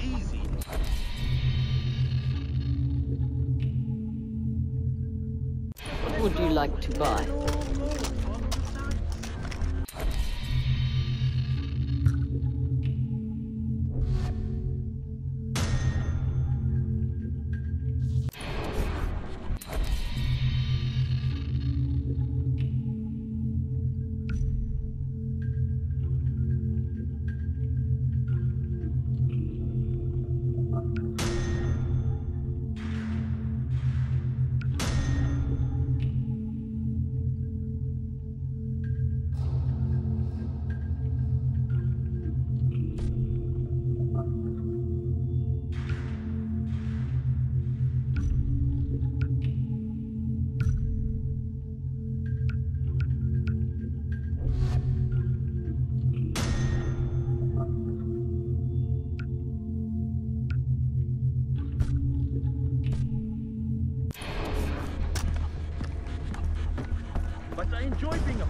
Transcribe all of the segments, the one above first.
easy. What would you like to buy? But I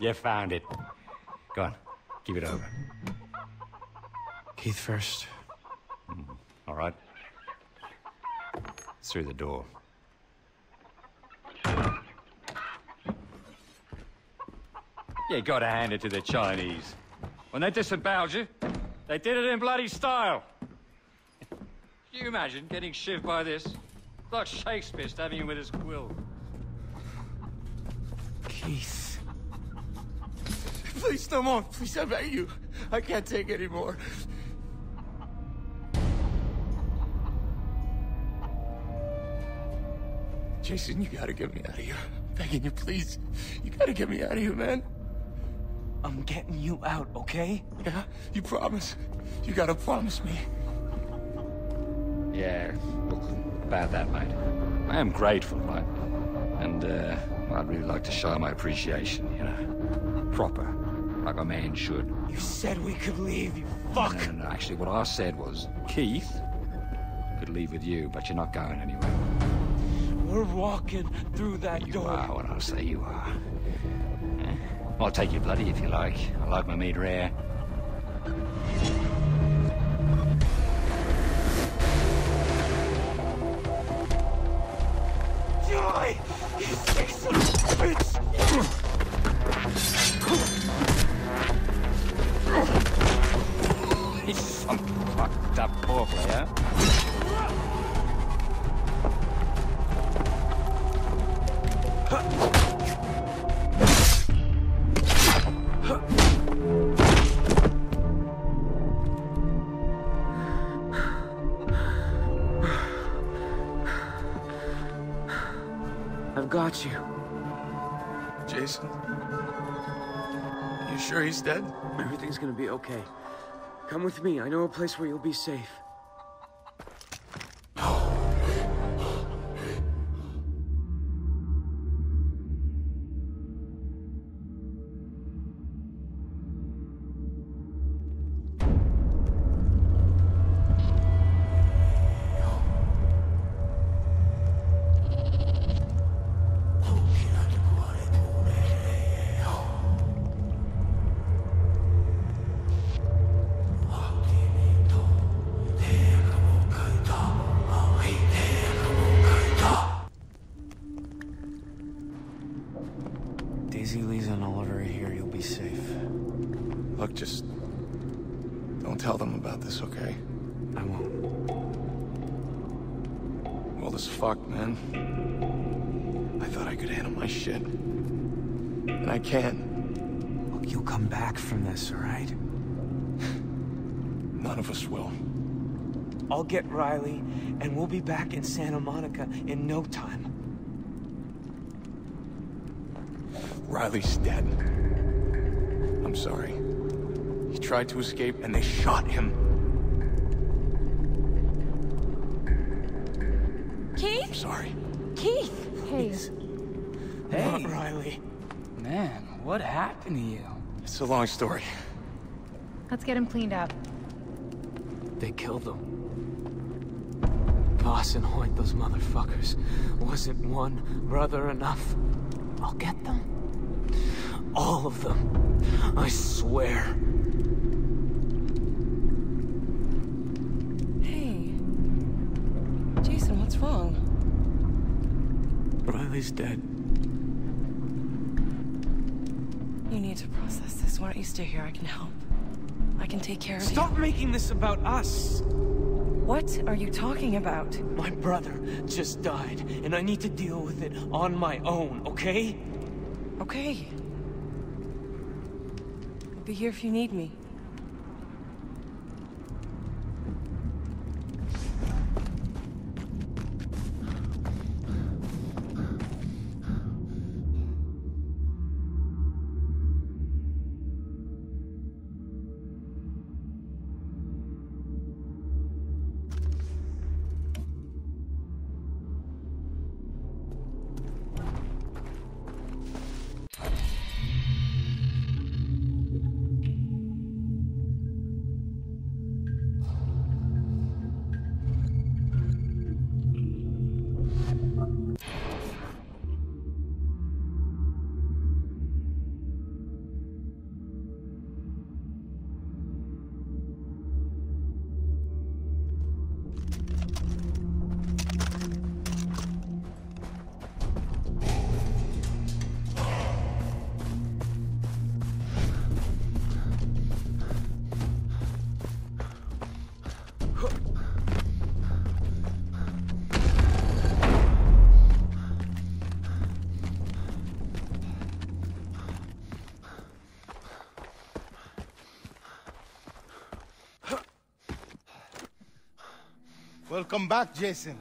you found it. Go on, give it over. Keith first. Hmm. All right. Through the door. You gotta hand it to the Chinese. When they disemboweled you, they did it in bloody style. Can you imagine getting shivved by this? It's like Shakespeare stabbing you with his quill. Keith. Please, no more. Please, I beg you. I can't take any more. Jason, you gotta get me out of here. I'm begging you, please. You gotta get me out of here, man. I'm getting you out, okay? Yeah? You promise? You gotta promise me. Yeah, look, about that, mate. I am grateful, mate. And, uh, I'd really like to show my appreciation, you know. Proper, like a man should. You said we could leave, you No, fuck! no, no, actually, what I said was, Keith could leave with you, but you're not going anywhere. We're walking through that You door. are what I say you are. Eh? I'll take you bloody if you like. I like my meat rare. Joy! You sick son of a bitch! He's some fucked up poor player. I've sure he's dead? Everything's gonna be okay. Come with me. I know a place where you'll be safe. Fucked, man. I thought I could handle my shit. And I can. Look, you'll come back from this, alright? None of us will. I'll get Riley, and we'll be back in Santa Monica in no time. Riley's dead. I'm sorry. He tried to escape, and they shot him. I'm Keith? sorry. Keith! Hey. Not Riley. Man, what happened to you? It's a long story. Let's get him cleaned up. They killed him. Vaas and Hoyt, those motherfuckers. Wasn't one brother enough? I'll get them. All of them. I swear. Hey. Jason, what's wrong? Dead. You need to process this. Why don't you stay here? I can help. I can take care of Stop making this about us! What are you talking about? My brother just died, and I need to deal with it on my own, okay? Okay. I'll be here if you need me. Welcome back, Jason.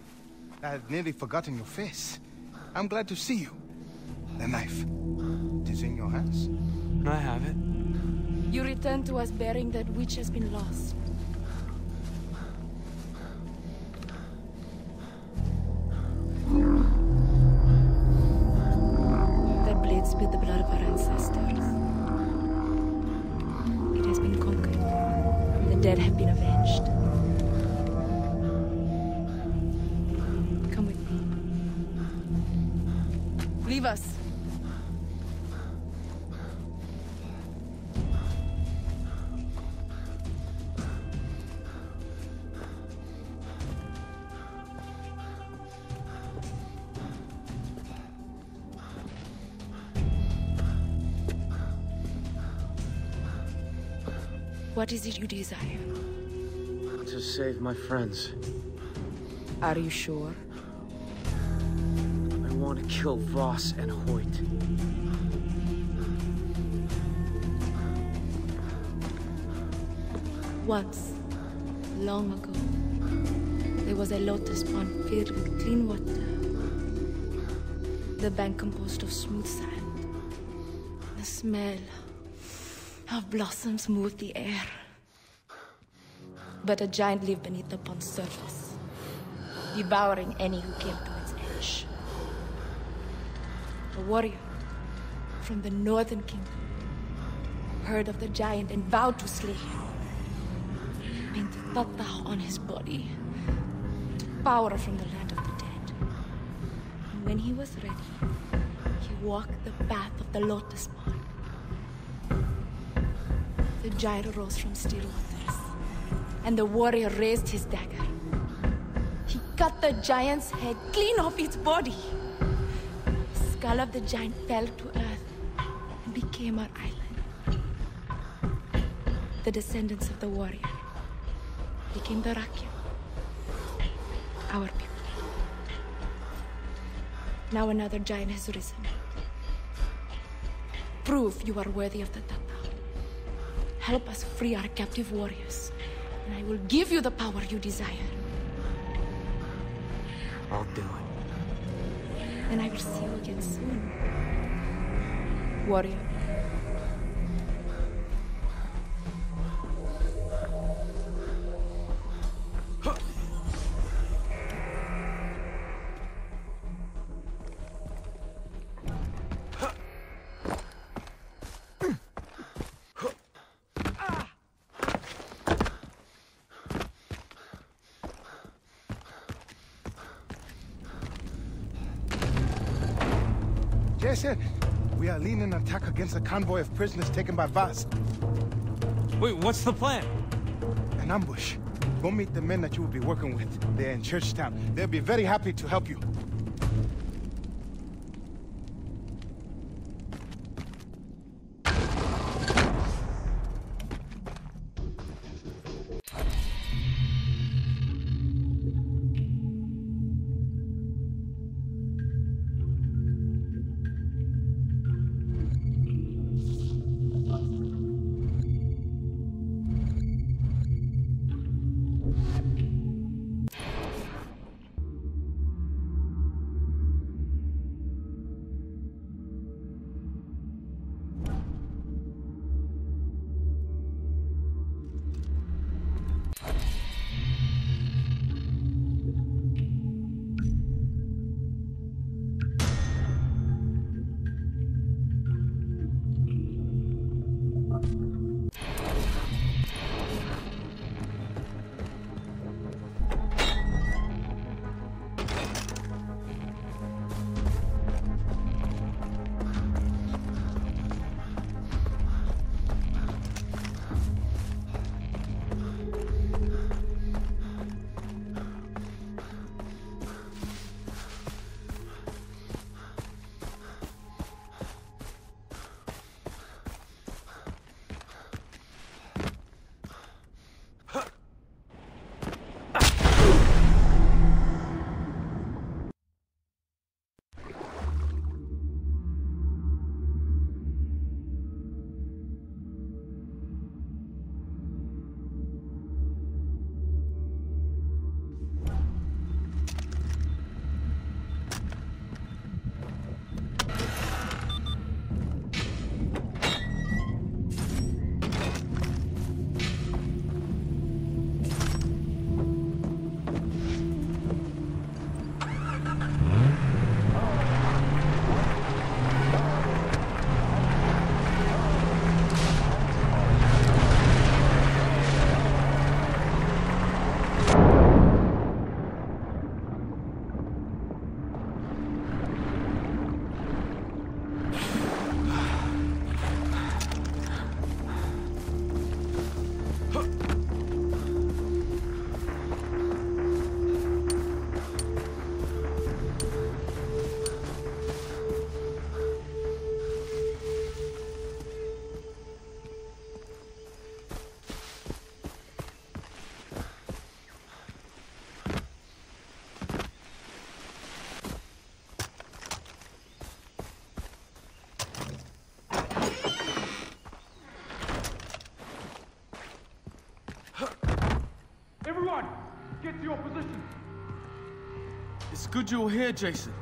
I had nearly forgotten your face. I'm glad to see you. The knife. It is in your hands. I have it. You return to us bearing that which has been lost. Leave us. What is it you desire? To save my friends. Are you sure? Kill Vaas and Hoyt. Once, long ago, there was a lotus pond filled with clean water. The bank composed of smooth sand. The smell of blossoms moved the air. But a giant lived beneath the pond's surface, devouring any who came to its edge. A warrior from the northern kingdom heard of the giant and vowed to slay him painted tatau on his body. Took power from the land of the dead. And when he was ready, he walked the path of the lotus pond. The giant rose from still waters, and the warrior raised his dagger. He cut the giant's head clean off its body. Skull of the giant fell to earth, and became our Island. The descendants of the warrior became the Rakyat, our people. Now another giant has risen. Prove you are worthy of the tatau. Help us free our captive warriors, and I will give you the power you desire. I'll do it. And I will see you again soon. Warrior. Jason, we are leading an attack against a convoy of prisoners taken by Vaas. Wait, what's the plan? An ambush. Go meet the men that you will be working with. They're in Churchtown. They'll be very happy to help you. Good you're here, Jason.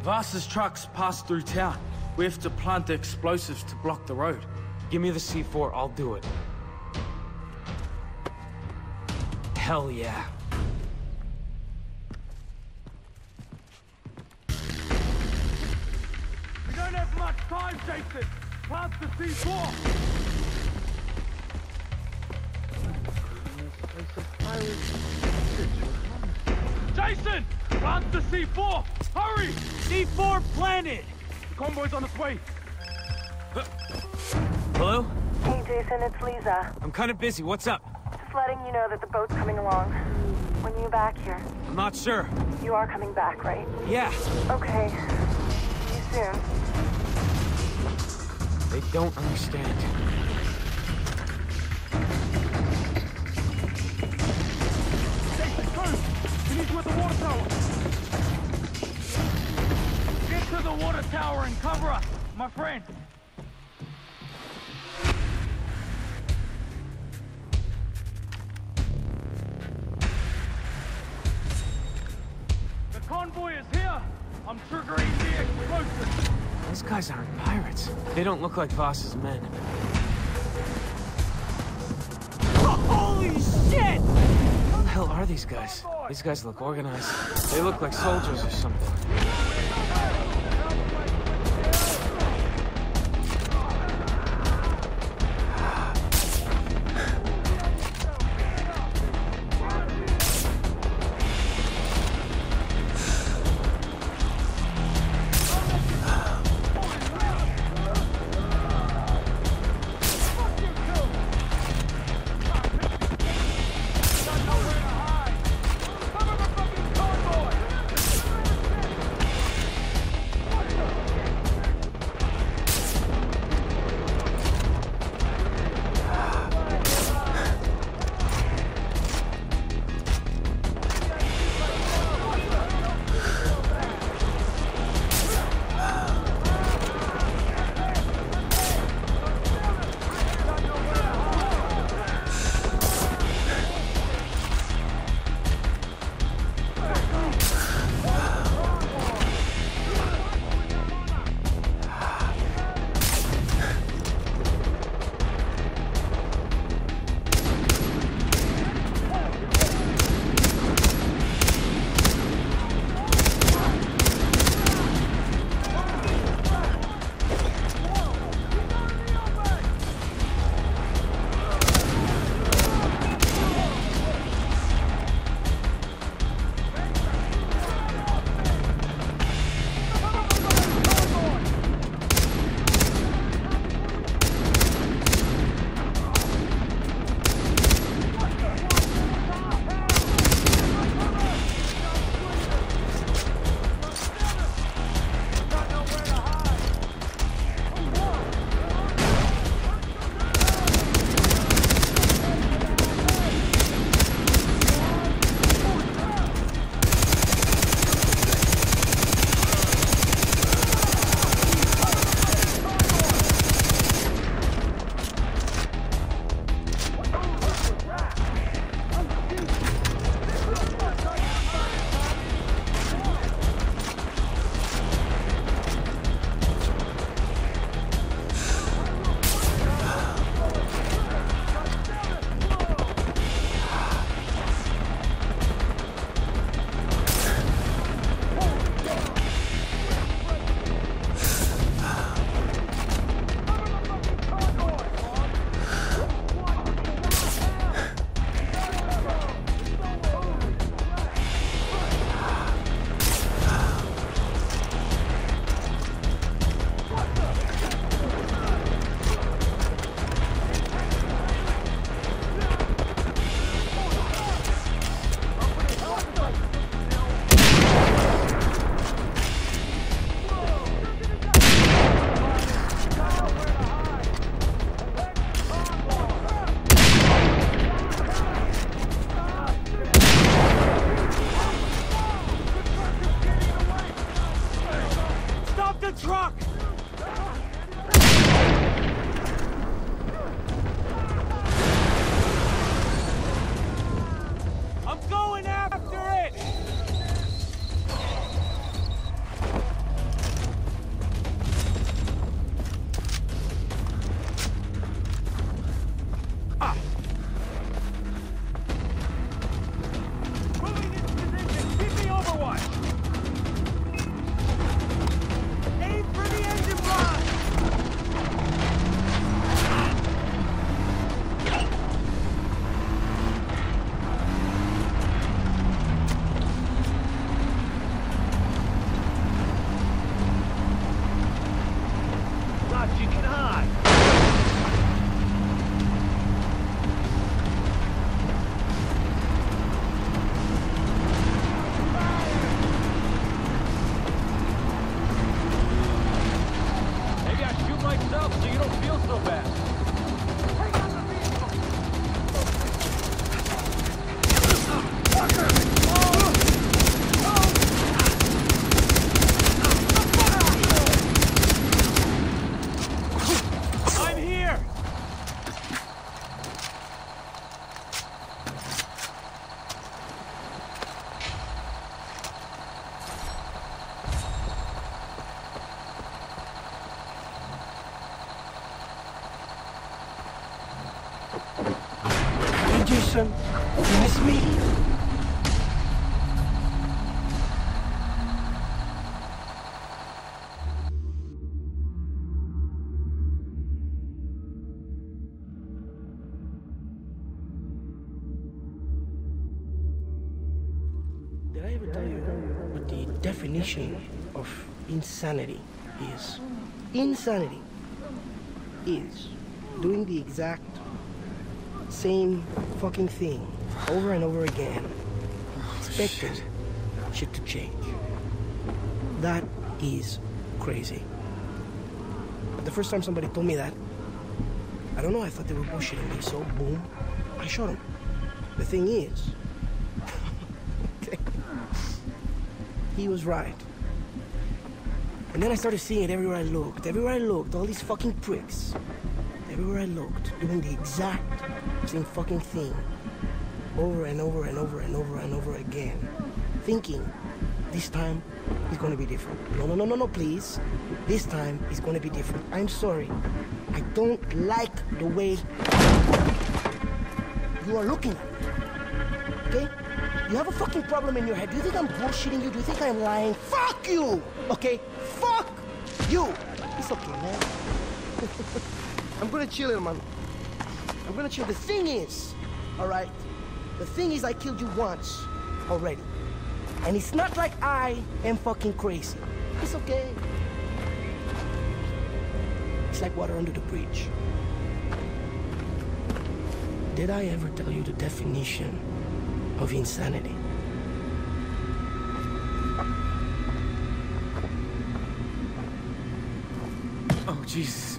Vaas's trucks pass through town. We have to plant the explosives to block the road. Give me the C4, I'll do it. Hell yeah. We don't have much time, Jason. Plant the C4. Jason, plant the C4. Hurry! C4 planted! The convoy's on its way. Hello? Hey, Jason, it's Liza. I'm kinda busy, what's up? Just letting you know that the boat's coming along. When you back here, I'm not sure. you are coming back, right? Yeah, Okay. See you soon. they don't understand. Jason, move! We need you at the water tower! The water tower and cover us, my friend! The convoy is here! I'm triggering the explosive! Those guys aren't pirates. They don't look like Vaas's men. Oh, holy shit! Who the hell are these guys? These guys look organized. They look like soldiers or something. Jason, you miss me? Insanity is? Insanity is doing the exact same fucking thing over and over again, expecting shit. to change. That is crazy. But the first time somebody told me that, I don't know, I thought they were bullshitting me, so boom, I shot him. The thing is, he was right. And then I started seeing it everywhere I looked. Everywhere I looked, all these fucking pricks. Everywhere I looked, doing the exact same fucking thing. Over and over and over and over and over again. Thinking, this time is gonna be different. No, no, no, no, no, please. This time is gonna be different. I'm sorry. I don't like the way you are looking at me. Okay? You have a fucking problem in your head. Do you think I'm bullshitting you? Do you think I'm lying? Fuck you! Okay? Fuck you! It's okay, man. I'm gonna chill here, man. I'm gonna chill. The thing is, alright? The thing is, I killed you once already. And it's not like I am fucking crazy. It's okay. It's like water under the bridge. Did I ever tell you the definition of insanity? Oh, Jesus.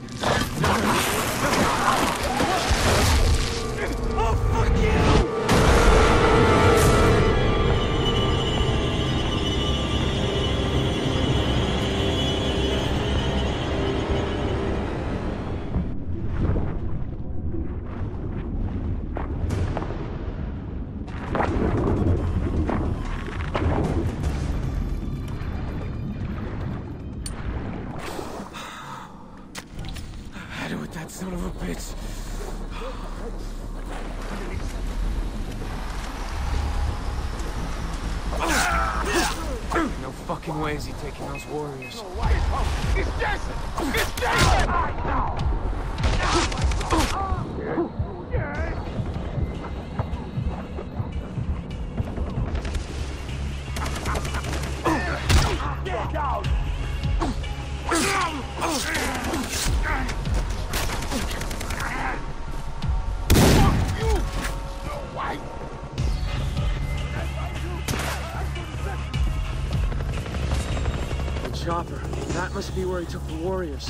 Chopper. That must be where he took the warriors.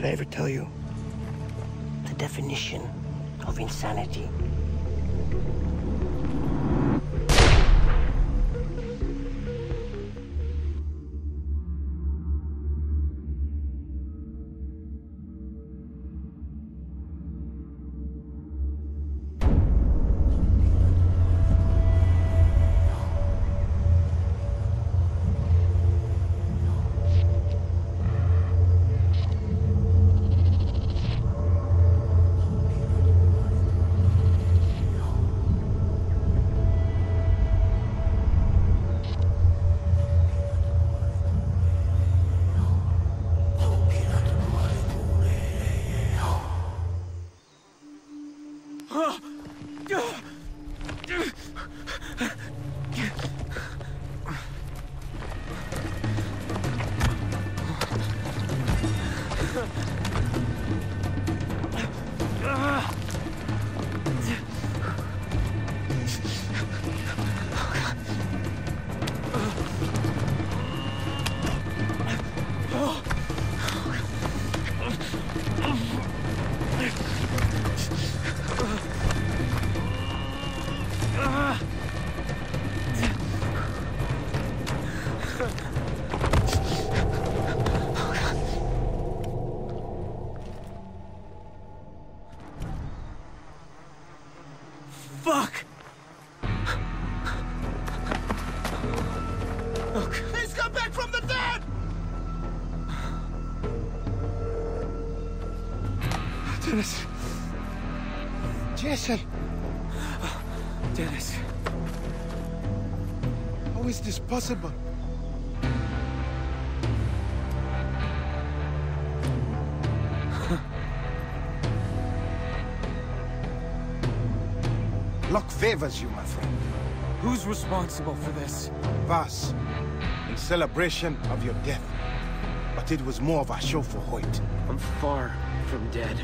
Did I ever tell you the definition of insanity? Possible? Luck favors you, my friend. Who's responsible for this? Vaas, in celebration of your death. But it was more of a show for Hoyt. I'm far from dead.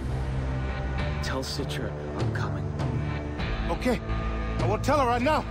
Tell Citra I'm coming. Okay, I will tell her right now.